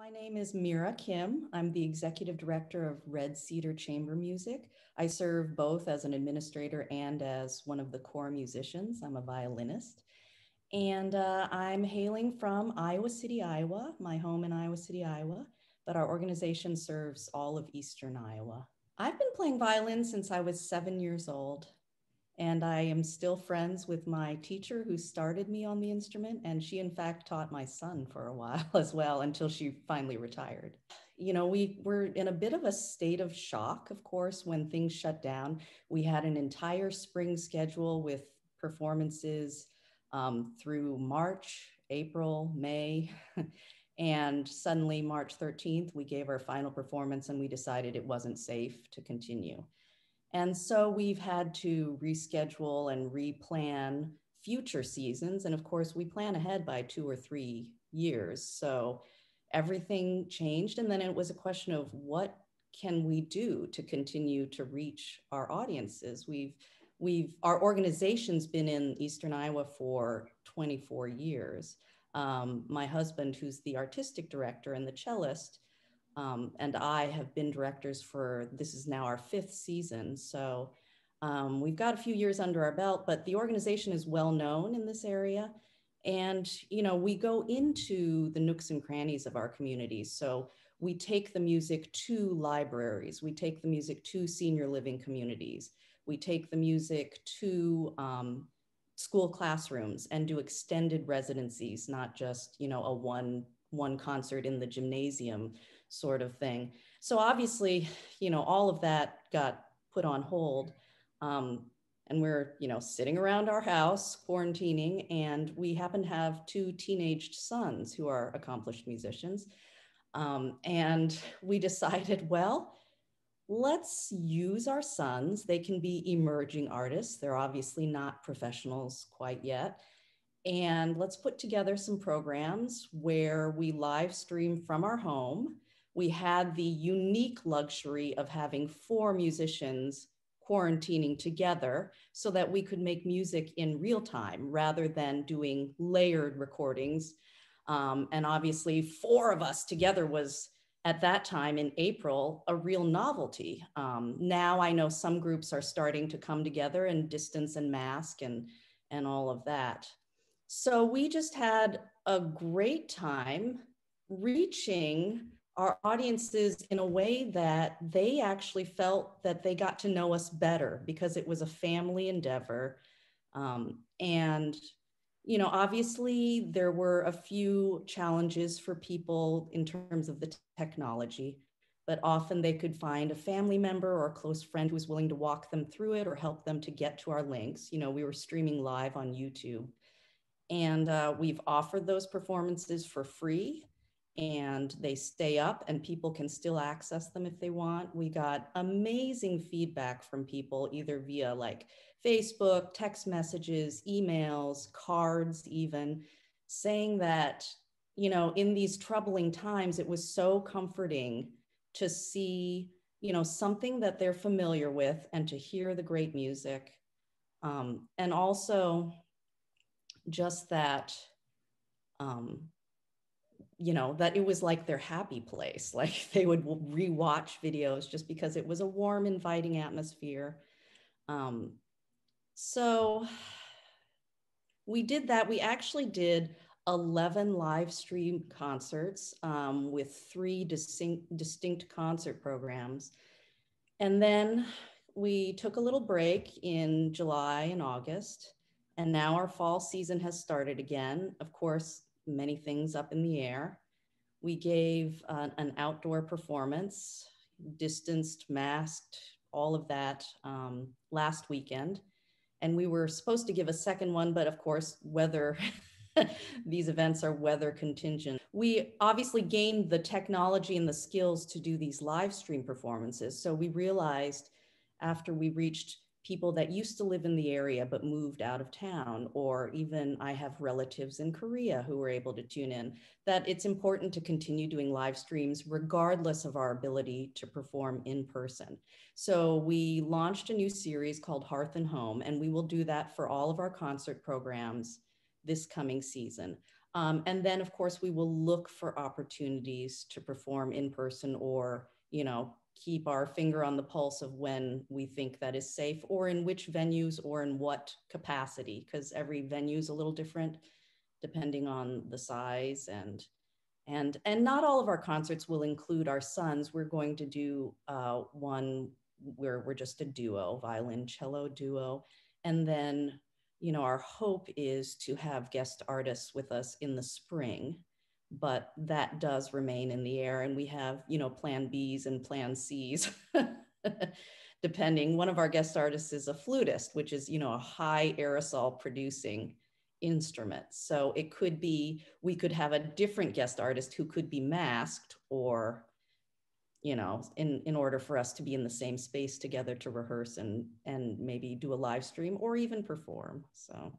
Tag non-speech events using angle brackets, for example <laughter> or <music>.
my name is Miera Kim. I'm the executive director of Red Cedar Chamber Music. I serve both as an administrator and as one of the core musicians. I'm a violinist. And uh, I'm hailing from Iowa City, Iowa, my home in Iowa City, Iowa, but our organization serves all of Eastern Iowa. I've been playing violin since I was seven years old. And I am still friends with my teacher who started me on the instrument. And she, in fact, taught my son for a while <laughs> as well until she finally retired. You know, we were in a bit of a state of shock, of course, when things shut down. We had an entire spring schedule with performances um, through March, April, May. <laughs> and suddenly, March 13th, we gave our final performance and we decided it wasn't safe to continue. And so we've had to reschedule and replan future seasons. And of course, we plan ahead by two or three years. So everything changed. And then it was a question of what can we do to continue to reach our audiences? We've we've our organization's been in Eastern Iowa for 24 years. Um, my husband, who's the artistic director and the cellist, um, and I have been directors for this is now our fifth season. So um, we've got a few years under our belt, but the organization is well known in this area. And, you know, we go into the nooks and crannies of our communities. So we take the music to libraries, we take the music to senior living communities, we take the music to um, school classrooms and do extended residencies, not just, you know, a one one concert in the gymnasium sort of thing. So obviously, you know, all of that got put on hold. Um, and we're, you know, sitting around our house quarantining, and we happen to have two teenaged sons who are accomplished musicians. Um, and we decided, well, let's use our sons. They can be emerging artists. They're obviously not professionals quite yet. And let's put together some programs where we live stream from our home we had the unique luxury of having four musicians quarantining together so that we could make music in real time rather than doing layered recordings. Um, and obviously, four of us together was at that time in April a real novelty. Um, now I know some groups are starting to come together and distance and mask and, and all of that. So we just had a great time reaching our audiences in a way that they actually felt that they got to know us better because it was a family endeavor. Um, and, you know, obviously there were a few challenges for people in terms of the technology, but often they could find a family member or a close friend who was willing to walk them through it or help them to get to our links. You know, we were streaming live on YouTube. And uh, we've offered those performances for free and they stay up and people can still access them if they want. We got amazing feedback from people either via like Facebook, text messages, emails, cards, even saying that, you know, in these troubling times, it was so comforting to see, you know, something that they're familiar with and to hear the great music. Um, and also just that um, you know that it was like their happy place. <laughs> Like they would rewatch videos just because it was a warm inviting atmosphere. Um, so we did that. We actually did 11 live stream concerts um, with three distinct, distinct concert programs. And then we took a little break in july and august and now our fall season has started again. Of course many things up in the air. We gave uh, an outdoor performance, distanced, masked, all of that um, last weekend. And we were supposed to give a second one, but of course, weather, <laughs> these events are weather contingent. We obviously gained the technology and the skills to do these live stream performances. So we realized after we reached people that used to live in the area but moved out of town, or even I have relatives in Korea who were able to tune in, that it's important to continue doing live streams regardless of our ability to perform in person. So we launched a new series called Hearth and Home, and we will do that for all of our concert programs this coming season. Um, and then, of course, we will look for opportunities to perform in person or, you know, keep our finger on the pulse of when we think that is safe or in which venues or in what capacity, because every venue is a little different depending on the size and and and not all of our concerts will include our sons. We're going to do uh, one where we're just a duo, violin cello duo, and then you know, our hope is to have guest artists with us in the spring, but that does remain in the air. And we have, you know, plan Bs and plan Cs, <laughs> depending. One of our guest artists is a flutist, which is, you know, a high aerosol producing instrument. So it could be, we could have a different guest artist who could be masked or you know in in order for us to be in the same space together to rehearse and and maybe do a live stream or even perform so